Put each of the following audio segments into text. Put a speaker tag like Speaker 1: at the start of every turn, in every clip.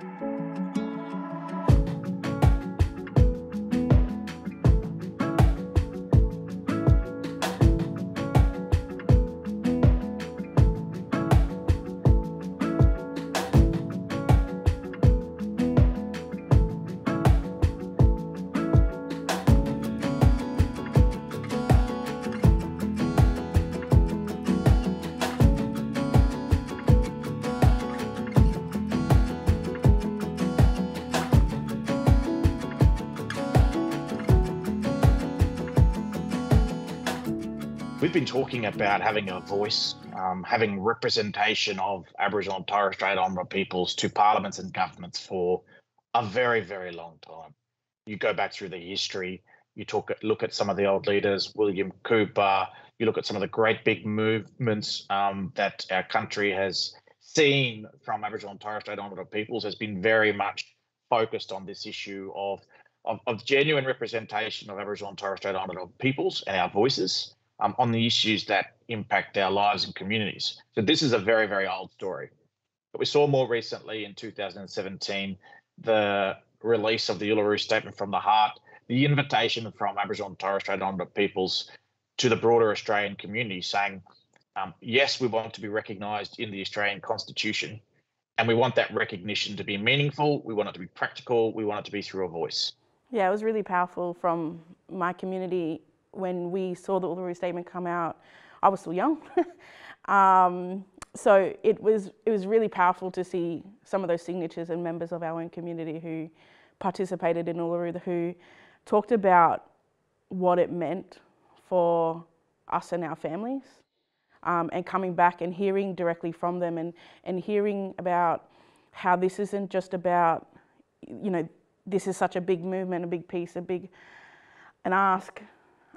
Speaker 1: Música We've been talking about having a voice, um, having representation of Aboriginal and Torres Strait Islander peoples to parliaments and governments for a very, very long time. You go back through the history, you talk, look at some of the old leaders, William Cooper, you look at some of the great big movements um, that our country has seen from Aboriginal and Torres Strait Islander peoples has been very much focused on this issue of, of, of genuine representation of Aboriginal and Torres Strait Islander peoples and our voices um, on the issues that impact our lives and communities. So this is a very, very old story. But we saw more recently in 2017 the release of the Uluru Statement from the Heart, the invitation from Aboriginal and Torres Strait Islander peoples to the broader Australian community saying, um, yes, we want to be recognised in the Australian Constitution, and we want that recognition to be meaningful, we want it to be practical, we want it to be through a voice.
Speaker 2: Yeah, it was really powerful from my community when we saw the Uluru Statement come out, I was still young. um, so it was, it was really powerful to see some of those signatures and members of our own community who participated in Uluru who talked about what it meant for us and our families. Um, and coming back and hearing directly from them and, and hearing about how this isn't just about, you know, this is such a big movement, a big piece, a big, an ask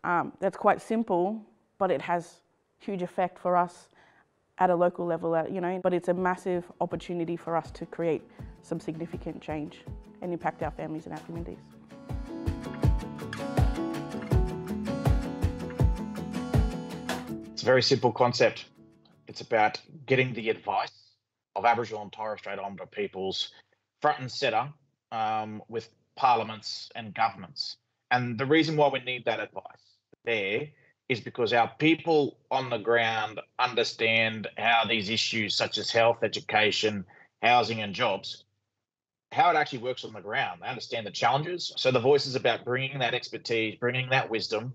Speaker 2: um, that's quite simple, but it has huge effect for us at a local level, uh, you know, but it's a massive opportunity for us to create some significant change and impact our families and our communities.
Speaker 1: It's a very simple concept. It's about getting the advice of Aboriginal and Torres Strait Islander peoples front and centre um, with parliaments and governments. And the reason why we need that advice there is because our people on the ground understand how these issues such as health, education, housing, and jobs, how it actually works on the ground. They understand the challenges. So the voice is about bringing that expertise, bringing that wisdom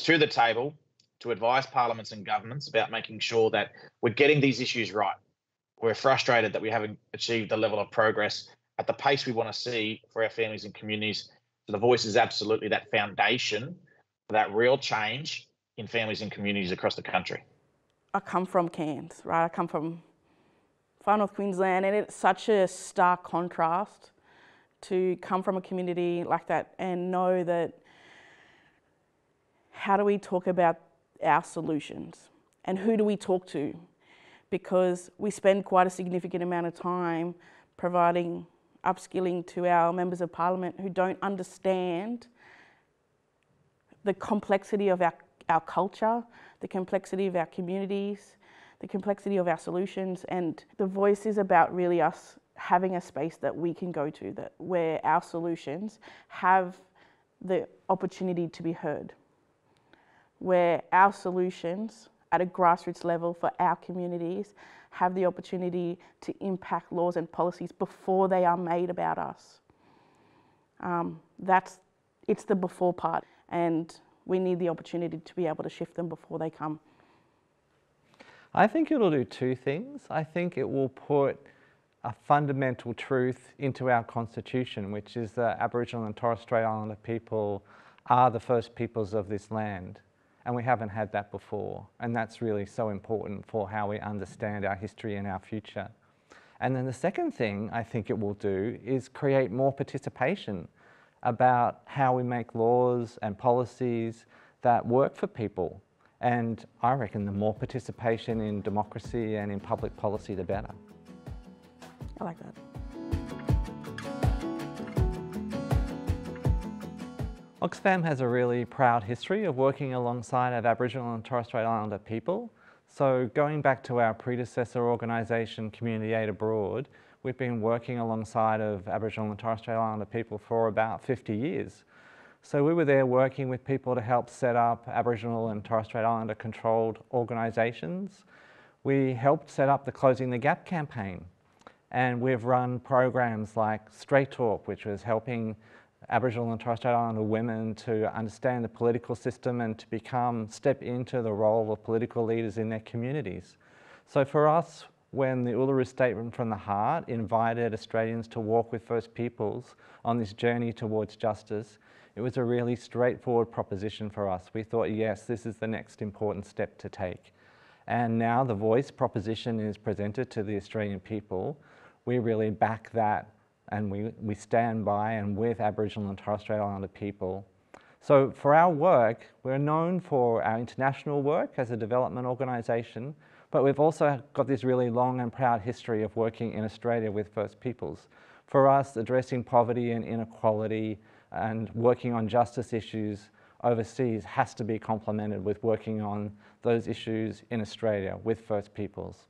Speaker 1: to the table to advise parliaments and governments about making sure that we're getting these issues right. We're frustrated that we haven't achieved the level of progress at the pace we want to see for our families and communities. So the voice is absolutely that foundation that real change in families and communities across the country?
Speaker 2: I come from Cairns, right? I come from far north Queensland, and it's such a stark contrast to come from a community like that and know that how do we talk about our solutions and who do we talk to? Because we spend quite a significant amount of time providing upskilling to our members of parliament who don't understand the complexity of our, our culture, the complexity of our communities, the complexity of our solutions, and the voice is about really us having a space that we can go to that where our solutions have the opportunity to be heard, where our solutions at a grassroots level for our communities have the opportunity to impact laws and policies before they are made about us. Um, that's, it's the before part and we need the opportunity to be able to shift them before they come.
Speaker 3: I think it'll do two things. I think it will put a fundamental truth into our constitution, which is that Aboriginal and Torres Strait Islander people are the first peoples of this land. And we haven't had that before. And that's really so important for how we understand our history and our future. And then the second thing I think it will do is create more participation about how we make laws and policies that work for people. And I reckon the more participation in democracy and in public policy, the better.
Speaker 2: I like that.
Speaker 3: Oxfam has a really proud history of working alongside of Aboriginal and Torres Strait Islander people. So going back to our predecessor organisation, Community Aid Abroad, We've been working alongside of Aboriginal and Torres Strait Islander people for about 50 years. So we were there working with people to help set up Aboriginal and Torres Strait Islander controlled organisations. We helped set up the Closing the Gap campaign and we've run programs like Straight Talk, which was helping Aboriginal and Torres Strait Islander women to understand the political system and to become, step into the role of political leaders in their communities. So for us, when the Uluru Statement from the Heart invited Australians to walk with First Peoples on this journey towards justice, it was a really straightforward proposition for us. We thought, yes, this is the next important step to take. And now the voice proposition is presented to the Australian people. We really back that and we, we stand by and with Aboriginal and Torres Strait Islander people. So for our work, we're known for our international work as a development organisation, but we've also got this really long and proud history of working in Australia with First Peoples. For us, addressing poverty and inequality and working on justice issues overseas has to be complemented with working on those issues in Australia with First Peoples.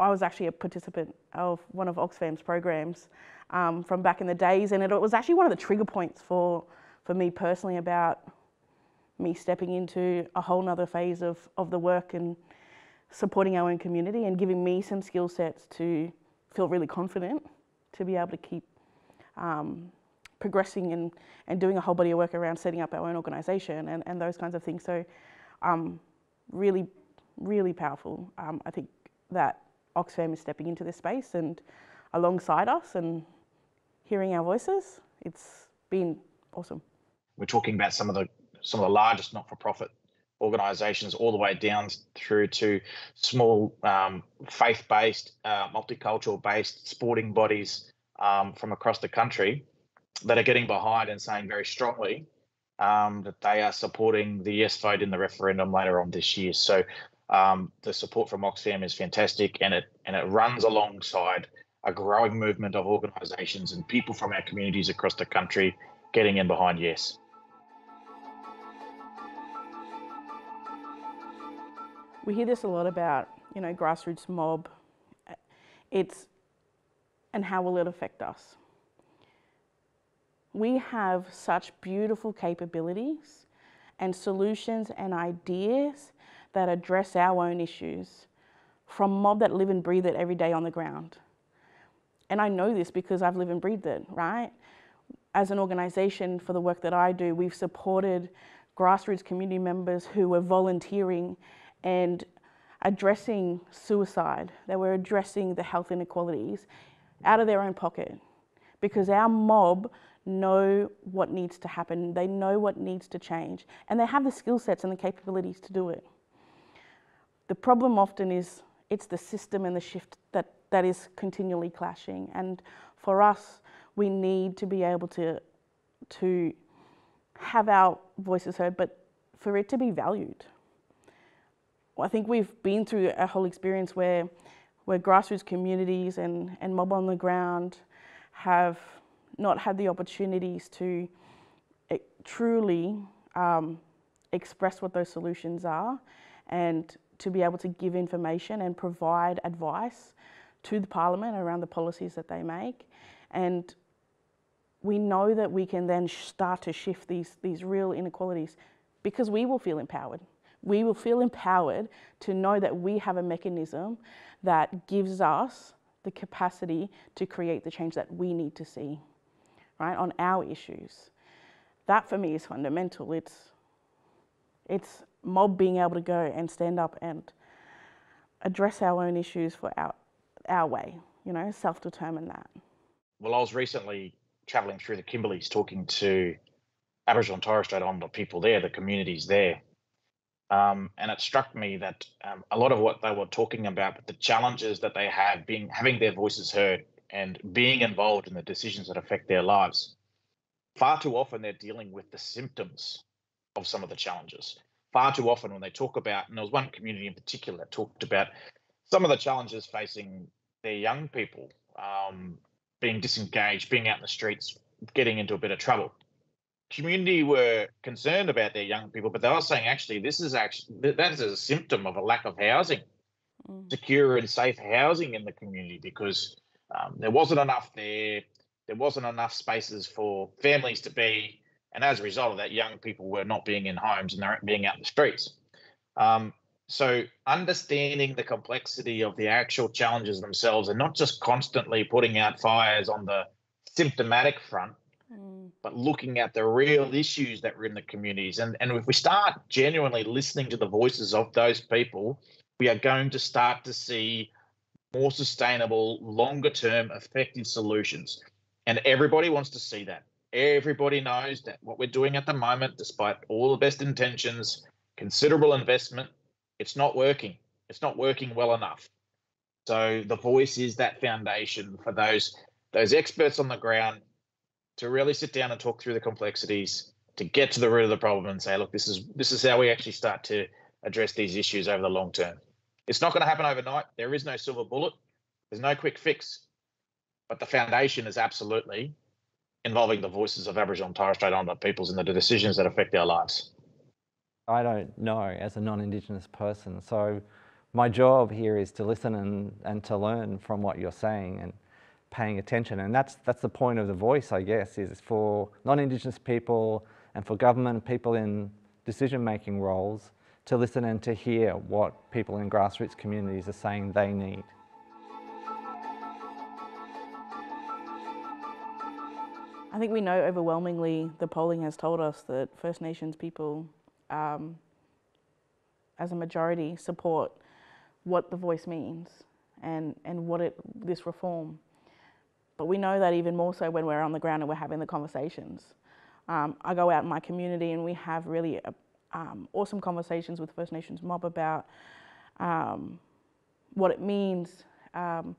Speaker 2: I was actually a participant of one of Oxfam's programs um, from back in the days, and it was actually one of the trigger points for, for me personally about me stepping into a whole nother phase of, of the work and supporting our own community and giving me some skill sets to feel really confident to be able to keep um, progressing and, and doing a whole body of work around setting up our own organisation and, and those kinds of things. So, um, really, really powerful. Um, I think that Oxfam is stepping into this space and alongside us and hearing our voices. It's been awesome.
Speaker 1: We're talking about some of the some of the largest not-for-profit organisations, all the way down through to small um, faith-based, uh, multicultural-based sporting bodies um, from across the country that are getting behind and saying very strongly um, that they are supporting the yes vote in the referendum later on this year. So um, the support from Oxfam is fantastic, and it and it runs alongside a growing movement of organisations and people from our communities across the country getting in behind yes.
Speaker 2: We hear this a lot about, you know, grassroots mob. It's and how will it affect us? We have such beautiful capabilities and solutions and ideas that address our own issues from mob that live and breathe it every day on the ground. And I know this because I've lived and breathed it, right? As an organisation, for the work that I do, we've supported grassroots community members who were volunteering and addressing suicide, they were addressing the health inequalities out of their own pocket because our mob know what needs to happen, they know what needs to change, and they have the skill sets and the capabilities to do it. The problem often is it's the system and the shift that, that is continually clashing. And for us, we need to be able to, to have our voices heard, but for it to be valued. I think we've been through a whole experience where, where grassroots communities and, and mob on the ground have not had the opportunities to eh, truly um, express what those solutions are and to be able to give information and provide advice to the Parliament around the policies that they make. And we know that we can then start to shift these, these real inequalities because we will feel empowered. We will feel empowered to know that we have a mechanism that gives us the capacity to create the change that we need to see, right, on our issues. That for me is fundamental. It's, it's mob being able to go and stand up and address our own issues for our, our way, you know, self determine that.
Speaker 1: Well, I was recently traveling through the Kimberleys talking to Aboriginal and Torres Strait Islander people there, the communities there. Um, and it struck me that um, a lot of what they were talking about, the challenges that they have, being having their voices heard and being involved in the decisions that affect their lives, far too often they're dealing with the symptoms of some of the challenges far too often when they talk about, and there was one community in particular that talked about some of the challenges facing their young people, um, being disengaged, being out in the streets, getting into a bit of trouble. Community were concerned about their young people, but they were saying actually this is actually that is a symptom of a lack of housing, mm. secure and safe housing in the community because Um, there wasn't enough there. There wasn't enough spaces for families to be, and as a result of that, young people were not being in homes and they're being out in the streets. Um, so understanding the complexity of the actual challenges themselves and not just constantly putting out fires on the symptomatic front mm. but looking at the real issues that were in the communities and and if we start genuinely listening to the voices of those people we are going to start to see more sustainable longer term effective solutions and everybody wants to see that everybody knows that what we're doing at the moment despite all the best intentions considerable investment it's not working. It's not working well enough. So the voice is that foundation for those those experts on the ground to really sit down and talk through the complexities, to get to the root of the problem and say, look, this is this is how we actually start to address these issues over the long term. It's not going to happen overnight. There is no silver bullet. There's no quick fix. But the foundation is absolutely involving the voices of Aboriginal and Torres Strait Islander peoples in the decisions that affect our lives.
Speaker 3: I don't know as a non-Indigenous person. So my job here is to listen and, and to learn from what you're saying and paying attention. And that's, that's the point of the voice, I guess, is for non-Indigenous people and for government people in decision-making roles to listen and to hear what people in grassroots communities are saying they need.
Speaker 2: I think we know overwhelmingly the polling has told us that First Nations people um, as a majority, support what the voice means and, and what it, this reform. But we know that even more so when we're on the ground and we're having the conversations. Um, I go out in my community and we have really uh, um, awesome conversations with First Nations mob about um, what it means, um,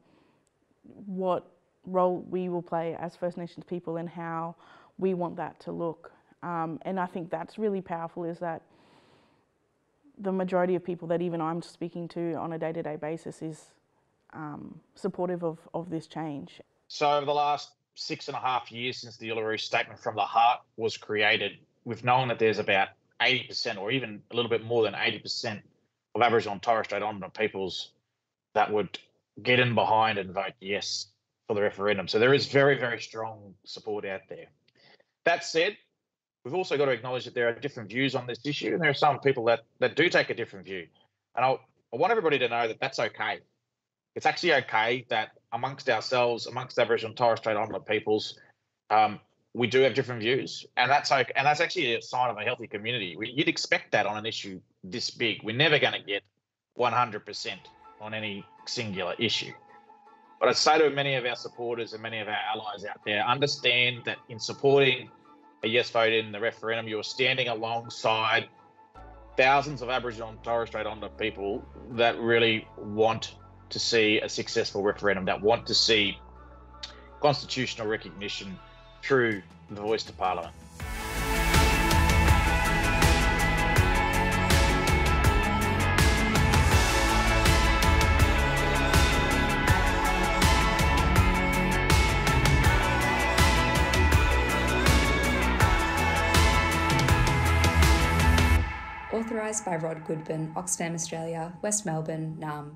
Speaker 2: what role we will play as First Nations people and how we want that to look. Um, and I think that's really powerful is that the majority of people that even I'm speaking to on a day-to-day basis is um, supportive of, of this change.
Speaker 1: So over the last six and a half years since the Uluru Statement from the Heart was created, we've known that there's about 80% or even a little bit more than 80% of Aboriginal and Torres Strait Islander peoples that would get in behind and vote yes for the referendum. So there is very, very strong support out there. That said, we've also got to acknowledge that there are different views on this issue, and there are some people that that do take a different view. And I'll, I want everybody to know that that's okay. It's actually okay that amongst ourselves, amongst Aboriginal and Torres Strait Islander peoples, um, we do have different views, and that's okay. And that's actually a sign of a healthy community. We, you'd expect that on an issue this big. We're never going to get 100% on any singular issue. But I'd say to many of our supporters and many of our allies out there, understand that in supporting a yes vote in the referendum, you are standing alongside thousands of Aboriginal and Torres Strait Islander people that really want to see a successful referendum, that want to see constitutional recognition through the voice to Parliament.
Speaker 4: authorised by Rod Goodbun, Oxfam Australia, West Melbourne, Naarm.